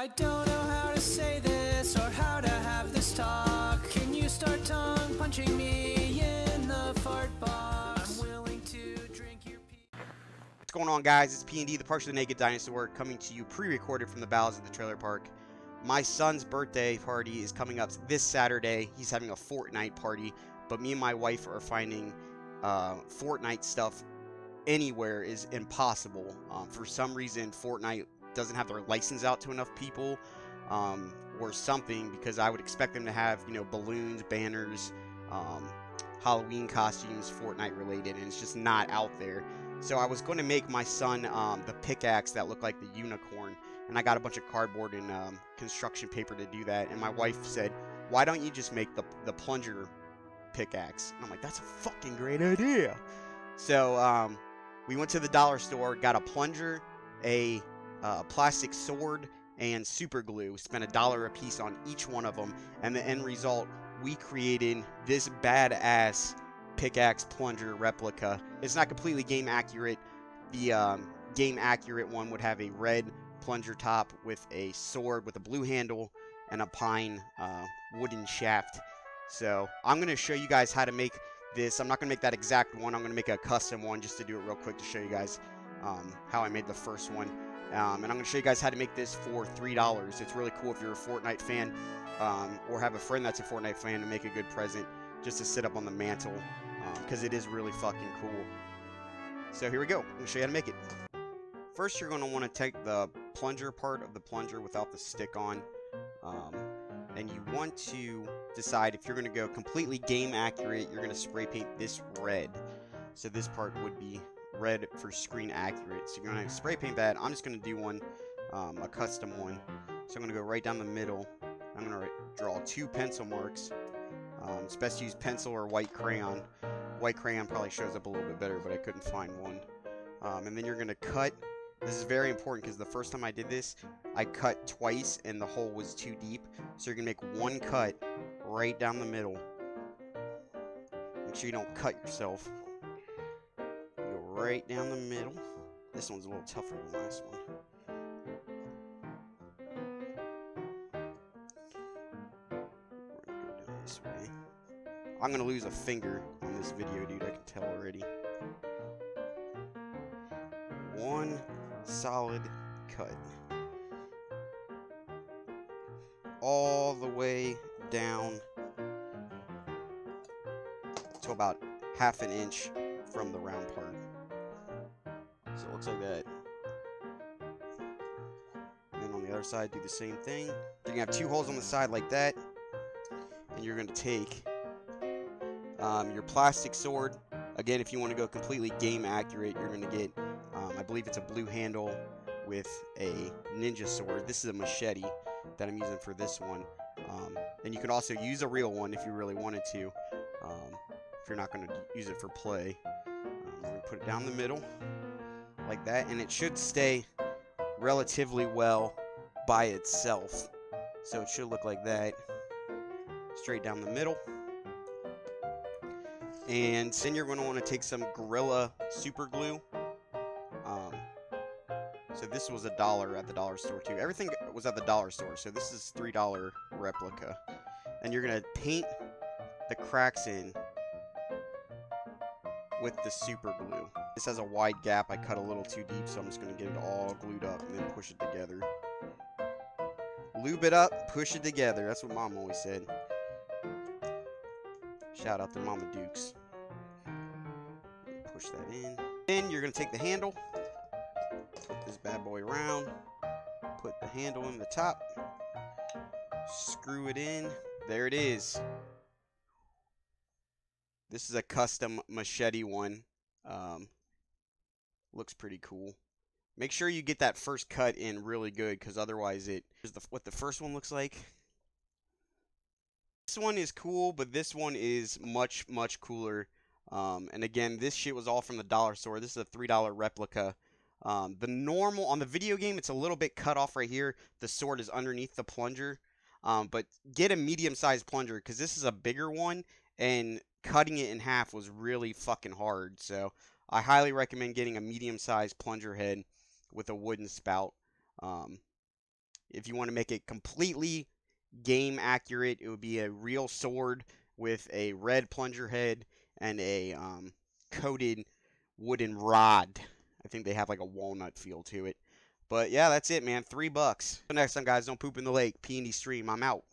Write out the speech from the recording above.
I don't know how to say this or how to have this talk. Can you start tongue punching me in the fart box? I'm willing to drink your pee. What's going on, guys? It's P&D, the Partially Naked Dinosaur, coming to you pre-recorded from the bowels of the trailer park. My son's birthday party is coming up this Saturday. He's having a Fortnite party, but me and my wife are finding uh, Fortnite stuff anywhere is impossible. Um, for some reason, Fortnite doesn't have their license out to enough people um, or something because I would expect them to have, you know, balloons, banners, um, Halloween costumes, Fortnite related, and it's just not out there. So I was going to make my son um, the pickaxe that looked like the unicorn, and I got a bunch of cardboard and um, construction paper to do that. And my wife said, "Why don't you just make the the plunger pickaxe?" And I'm like, "That's a fucking great idea." So um, we went to the dollar store, got a plunger, a uh, plastic sword, and super glue. Spent a dollar a piece on each one of them, and the end result, we created this badass pickaxe plunger replica. It's not completely game accurate. The um, game accurate one would have a red plunger top with a sword with a blue handle and a pine uh, wooden shaft. So I'm going to show you guys how to make this. I'm not going to make that exact one. I'm going to make a custom one just to do it real quick to show you guys um, how I made the first one. Um, and I'm going to show you guys how to make this for $3. It's really cool if you're a Fortnite fan um, or have a friend that's a Fortnite fan to make a good present just to sit up on the mantle because um, it is really fucking cool. So here we go. I'm going to show you how to make it. First, you're going to want to take the plunger part of the plunger without the stick on. Um, and you want to decide if you're going to go completely game accurate, you're going to spray paint this red. So this part would be red for screen accurate. So you're going to spray paint that. I'm just going to do one, um, a custom one. So I'm going to go right down the middle. I'm going to draw two pencil marks. Um, it's best to use pencil or white crayon. White crayon probably shows up a little bit better, but I couldn't find one. Um, and then you're going to cut. This is very important because the first time I did this, I cut twice and the hole was too deep. So you're going to make one cut right down the middle. Make sure you don't cut yourself right down the middle. This one's a little tougher than the last one. Go. I'm gonna lose a finger on this video, dude. I can tell already. One solid cut. All the way down to about half an inch from the round part. Looks like that. And then on the other side, do the same thing. You're to have two holes on the side like that. And you're going to take um, your plastic sword. Again, if you want to go completely game accurate, you're going to get, um, I believe it's a blue handle with a ninja sword. This is a machete that I'm using for this one. Um, and you can also use a real one if you really wanted to, um, if you're not going to use it for play. We're going to put it down the middle like that, and it should stay relatively well by itself. So it should look like that, straight down the middle. And then you're going to want to take some Gorilla Super Glue. Um, so this was a dollar at the dollar store too. Everything was at the dollar store, so this is $3 replica. And you're going to paint the cracks in with the super glue. This has a wide gap. I cut a little too deep, so I'm just going to get it all glued up and then push it together. Lube it up, push it together. That's what Mom always said. Shout out to Mama Dukes. Push that in. Then you're going to take the handle, flip this bad boy around, put the handle in the top, screw it in. There it is. This is a custom machete one. Um, looks pretty cool. Make sure you get that first cut in really good, because otherwise it is the what the first one looks like. This one is cool, but this one is much much cooler. Um, and again, this shit was all from the dollar store. This is a three dollar replica. Um, the normal on the video game, it's a little bit cut off right here. The sword is underneath the plunger. Um, but get a medium sized plunger because this is a bigger one, and cutting it in half was really fucking hard. So I highly recommend getting a medium-sized plunger head with a wooden spout. Um, If you want to make it completely game accurate, it would be a real sword with a red plunger head and a um, coated wooden rod. I think they have like a walnut feel to it. But yeah, that's it, man. Three bucks. Until next time, guys, don't poop in the lake. P&D stream. I'm out.